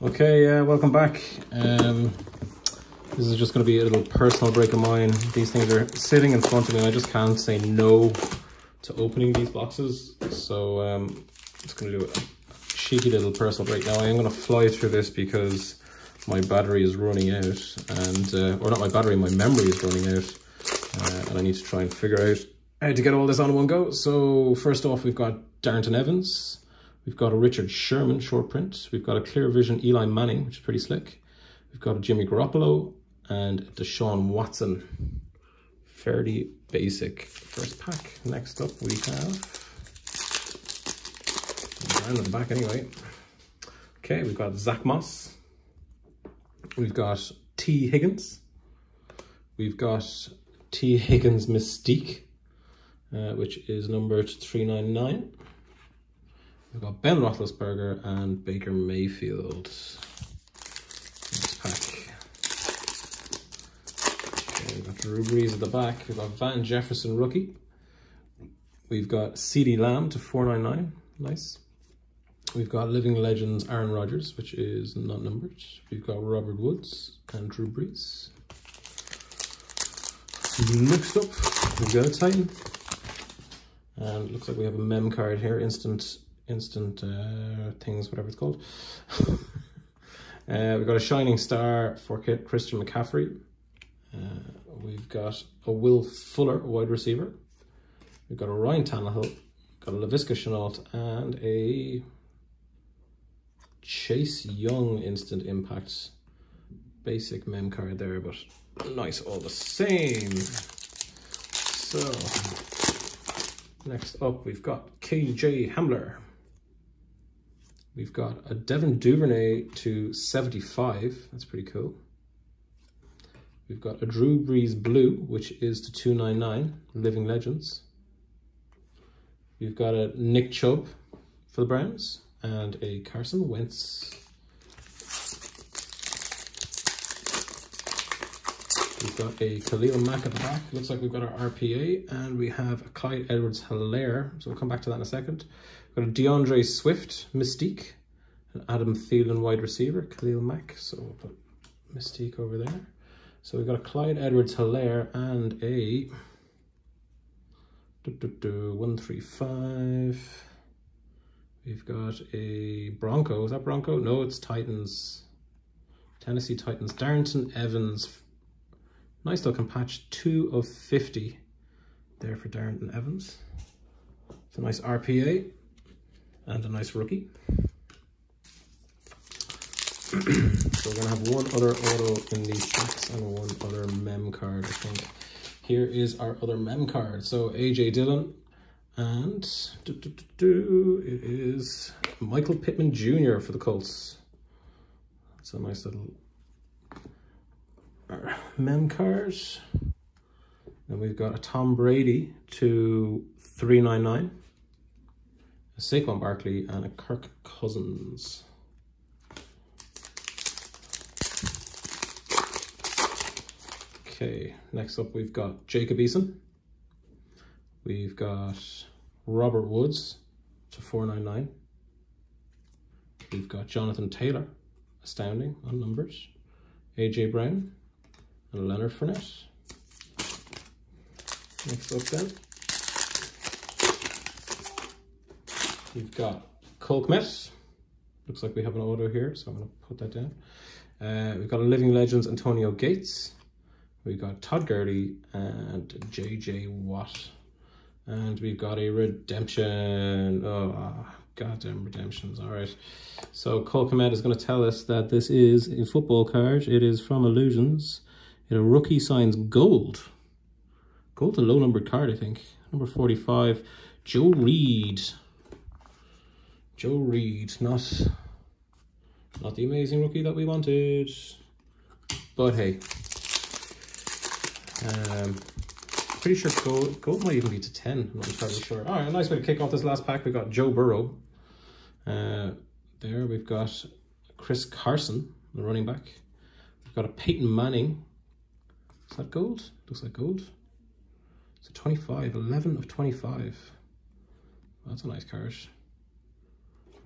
Okay, uh, welcome back. Um, this is just going to be a little personal break of mine. These things are sitting in front of me and I just can't say no to opening these boxes. So um, I'm just going to do a cheeky little personal break. Now I am going to fly through this because my battery is running out and, uh, or not my battery, my memory is running out. Uh, and I need to try and figure out how to get all this on one go. So first off, we've got Darrynton Evans. We've got a Richard Sherman short print. We've got a Clear Vision Eli Manning, which is pretty slick. We've got a Jimmy Garoppolo and Deshaun Watson. Fairly basic first pack. Next up we have, down at the back anyway. Okay, we've got Zach Moss. We've got Tee Higgins. We've got Tee Higgins Mystique, uh, which is numbered 399. We've got Ben Roethlisberger and Baker Mayfield. Pack. Okay, we've got Drew Brees at the back. We've got Van Jefferson rookie. We've got CeeDee Lamb to 499. Nice. We've got Living Legends Aaron Rodgers, which is not numbered. We've got Robert Woods and Drew Brees. Next up, we've got a Titan. And looks like we have a mem card here, instant instant uh, things, whatever it's called. uh, we've got a Shining Star for Christian McCaffrey. Uh, we've got a Will Fuller, wide receiver. We've got a Ryan Tannehill, got a Laviska Shenault, and a Chase Young instant impact. Basic mem card there, but nice all the same. So, next up we've got KJ Hamler. We've got a Devin Duvernay to 75. That's pretty cool. We've got a Drew Brees Blue, which is to 299, Living Legends. We've got a Nick Chubb for the Browns and a Carson Wentz. We've got a Khalil Mack at the back. Looks like we've got our RPA and we have a Clyde Edwards-Helaire. So we'll come back to that in a second. We've Got a DeAndre Swift, Mystique, an Adam Thielen wide receiver, Khalil Mack. So we'll put Mystique over there. So we've got a Clyde Edwards-Helaire and a do, do, do, 135. We've got a Bronco. Is that Bronco? No, it's Titans. Tennessee Titans. Darrynton Evans. Nice looking patch. 2 of 50 there for Darrynton Evans. It's a nice RPA and a nice rookie. So we're to have one other auto in these packs and one other mem card, I think. Here is our other mem card. So AJ Dillon and doo -doo -doo it is Michael Pittman Jr. for the Colts. That's a nice little uh, mem card. Then we've got a Tom Brady to 399 a Saquon Barkley, and a Kirk Cousins. Okay, next up we've got Jacob Eason. We've got Robert Woods to 499. We've got Jonathan Taylor, astounding on numbers. AJ Brown and Leonard Fournette. Next up then, We've got Cole Kmet. Looks like we have an auto here, so I'm going to put that down. Uh, we've got a Living Legends Antonio Gates. We've got Todd Gurley and JJ Watt. And we've got a redemption. Oh, ah, goddamn redemptions. All right. So Cole Kmet is going to tell us that this is a football card. It is from Illusions. It a rookie signs gold. Gold, a low numbered card, I think. Number 45. Joe Reed. Joe Reed, not not the amazing rookie that we wanted, but hey, um, pretty sure gold, gold might even be to 10, I'm not entirely sure. All right, a nice way to kick off this last pack. We've got Joe Burrow. Uh, there we've got Chris Carson, the running back. We've got a Peyton Manning. Is that gold? Looks like gold. It's a 25, 11 of 25. That's a nice card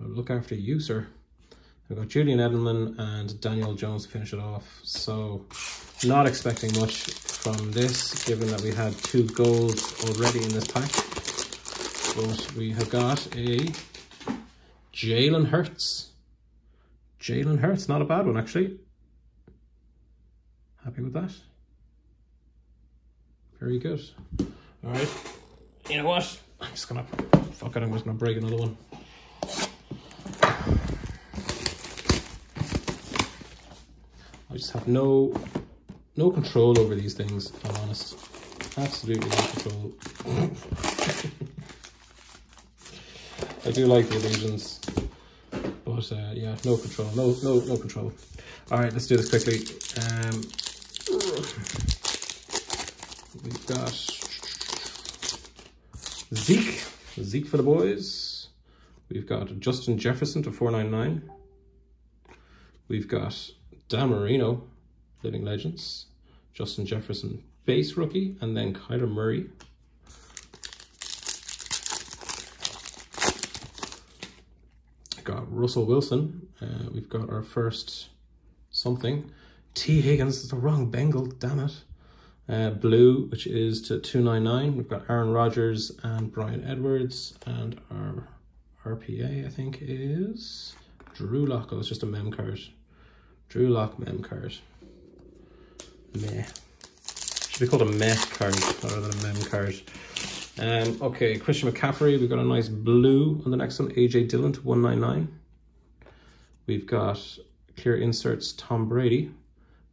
look after you, sir. We've got Julian Edelman and Daniel Jones to finish it off. So not expecting much from this, given that we had two goals already in this pack. But we have got a Jalen Hurts. Jalen Hurts, not a bad one actually. Happy with that. Very good. All right. You know what? I'm just gonna, fuck it, I'm just gonna break another one. Just have no, no control over these things, if I'm honest. Absolutely no control. I do like the illusions, but uh, yeah, no control, no, no, no control. All right, let's do this quickly. Um, we've got Zeke, Zeke for the boys. We've got Justin Jefferson to 499. We've got Dan Marino, Living Legends. Justin Jefferson, base rookie, and then Kyler Murray. Got Russell Wilson. Uh, we've got our first something. Tee Higgins, the wrong Bengal, damn it. Uh, blue, which is to 299. We've got Aaron Rodgers and Bryan Edwards. And our RPA, I think, is Drew Lock. Oh, it's just a mem card. Drew Lock mem card. Meh. Should be called a meh card rather than a mem card. Um, okay, Christian McCaffrey. We've got a nice blue on the next one. AJ Dillon to 199. We've got clear inserts Tom Brady.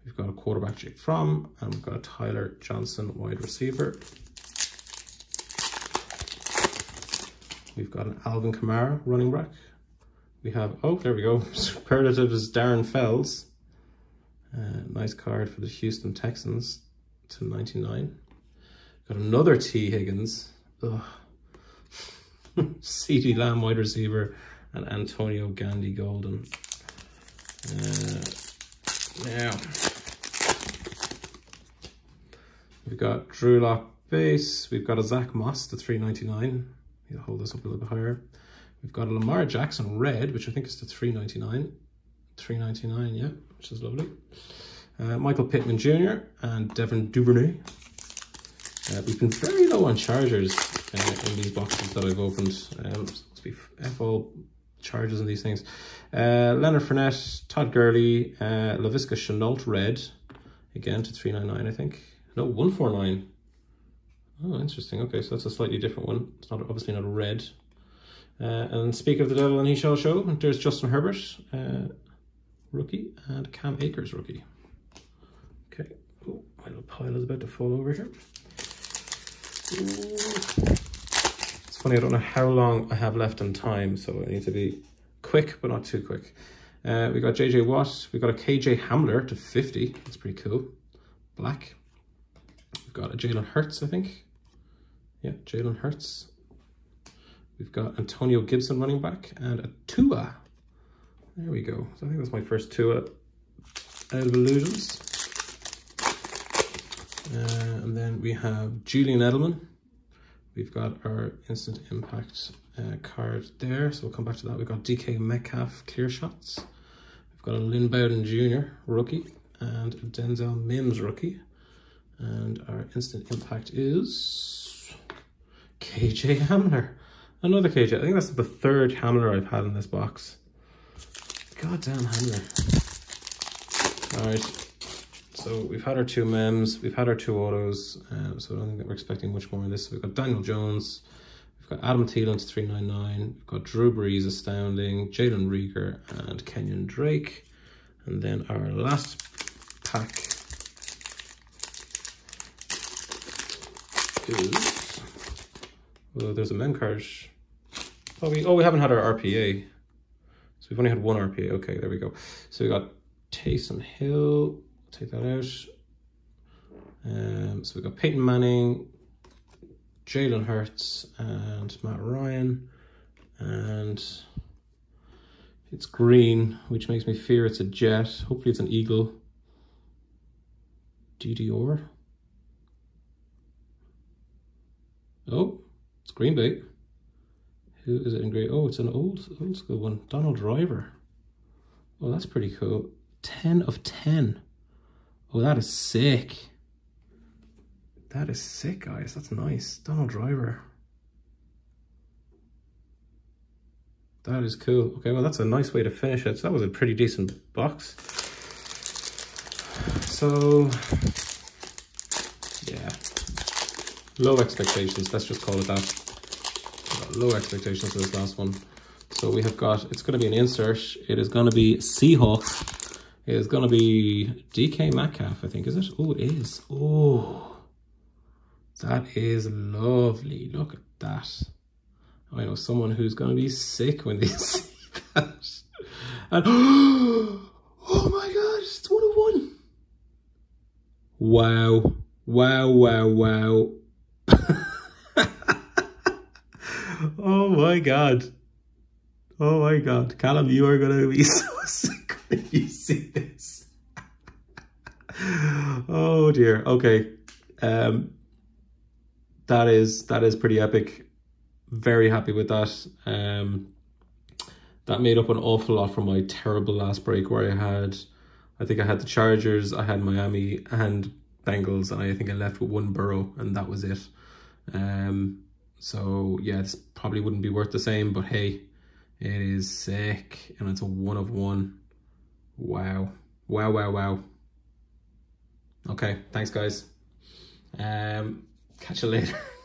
We've got a quarterback Jake Fromm, and we've got a Tyler Johnson wide receiver. We've got an Alvin Kamara running back. We have, oh, there we go. Superlative is Darren Fells. Uh, nice card for the Houston Texans to 99. Got another Tee Higgins. CeeDee Lamb wide receiver and Antonio Gandy Golden. Uh, now, we've got Drew Lock base. We've got a Zach Moss to 399. I'll hold this up a little bit higher. We've got a Lamar Jackson red, which I think is to 399. 399, yeah, which is lovely. Uh, Michael Pittman Jr. and Devin Duvernay. Uh, we've been very low on chargers uh, in these boxes that I've opened. Um, must be F all charges in these things. Uh, Leonard Fournette, Todd Gurley, uh, Laviska Shenault red, again to 399 I think. No, 149. Oh, interesting. Okay, so that's a slightly different one. It's not obviously not a red. Uh, and speak of the devil and he shall show, there's Justin Herbert, uh, rookie, and Cam Akers, rookie. Okay, oh, my little pile is about to fall over here. It's funny, I don't know how long I have left in time, so I need to be quick, but not too quick. Uh, we got JJ Watt, we got a KJ Hamler to 50, that's pretty cool. Black. We've got a Jalen Hurts, I think. Yeah, Jalen Hurts. We've got Antonio Gibson running back and a Tua. There we go. So I think that's my first Tua out of Illusions. Uh, and then we have Julian Edelman. We've got our Instant Impact uh, card there. So we'll come back to that. We've got DK Metcalf clear shots. We've got a Lynn Bowden Jr. rookie and Denzel Mims rookie. And our Instant Impact is KJ Hamler. Another KJ. I think that's the third Hamler I've had in this box. Goddamn Hamler. Alright. So we've had our two mems, we've had our two autos, um, so I don't think that we're expecting much more in this. We've got Daniel Jones, we've got Adam Thielen to 399, we've got Drew Brees astounding, Jalen Reagor and Kenyon Drake. And then our last pack is, oh, there's a mem card. Oh we, oh, we haven't had our RPA. So we've only had one RPA. Okay, there we go. So we got Taysom Hill, take that out. Um, so we've got Peyton Manning, Jalen Hurts, and Matt Ryan. And it's green, which makes me fear it's a jet. Hopefully it's an eagle. DDR. Oh, Green Bay. Who is it in grey? Oh, it's an old old school one. Donald Driver. Oh, that's pretty cool. 10 of 10. Oh, that is sick. That is sick, guys. That's nice. Donald Driver. That is cool. Okay, well, that's a nice way to finish it. So that was a pretty decent box. So, yeah. Low expectations. Let's just call it that. Low expectations for this last one. So we have got, it's going to be an insert. It is going to be Seahawks. It is going to be DK Metcalf, I think, is it? Oh, it is. Oh, that is lovely. Look at that. Oh, I know someone who's going to be sick when they see that. And, oh my God, it's one of one. Wow. Wow, wow, wow. oh my God. Oh my God. Callum, you are going to be so sick when you see this. oh dear. Okay. Um, that is, that is pretty epic very happy with that. Um, that made up an awful lot from my terrible last break where I had, I think I had the Chargers, I had Miami and Bengals, and I think I left with one Burrow, and that was it. Um, so yeah, this probably wouldn't be worth the same, but hey, it is sick, and it's a one of one. Wow, wow, wow, wow. Okay, thanks guys. Um, catch you later.